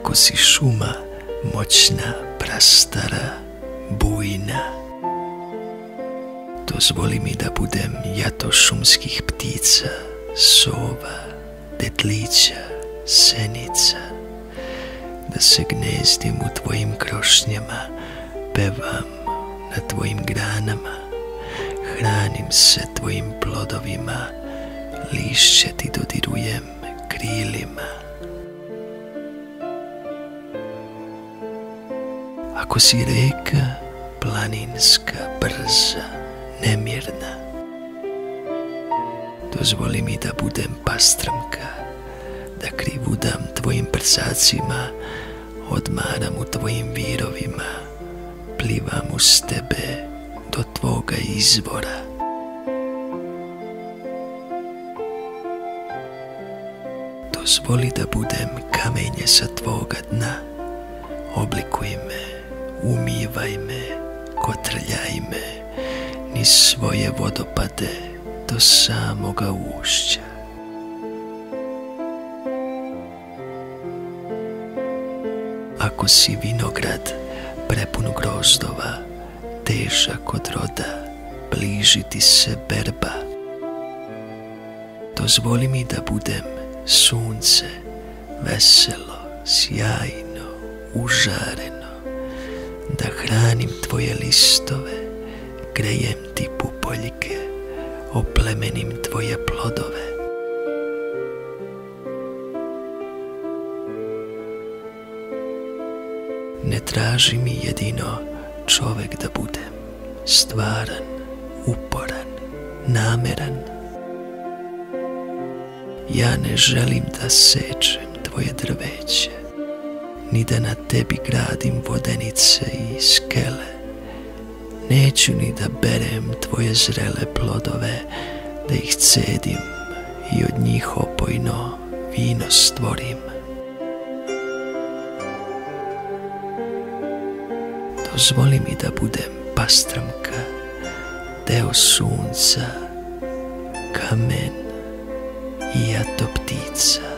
Ako si šuma moćna, prastara, bujna, dozvoli mi da budem jato šumskih ptica, sova, detlića, senica, da se gnezdim u tvojim krošnjama, pevam na tvojim granama, hranim se tvojim plodovima, lišće ti dodirujem krilima. Ako si reka planinska, brza, nemirna, dozvoli mi da budem pastrmka, da krivudam tvojim przacima, odmaram u tvojim virovima, plivam uz tebe do tvoga izvora. Dozvoli da budem kamenje sa tvoga dna, oblikuj me, umivaj me, kotrljaj me, ni svoje vodopade do samoga ušća. Ako si vinograd prepun grozdova, težak od roda, bliži ti se berba. Dozvoli mi da budem sunce, veselo, sjajno, užareno, da hranim tvoje listove, grejem ti pupoljke, oplemenim tvoje plodove. Ne traži mi jedino čovek da budem stvaran, uporan, nameran. Ja ne želim da sečem tvoje drveće, ni da na tebi gradim vodenice i skele. Neću ni da berem tvoje zrele plodove, da ih cedim i od njih opojno vino stvorim. Dozvoli mi da budem pastrmka, deo sunca, kamen i jato ptica.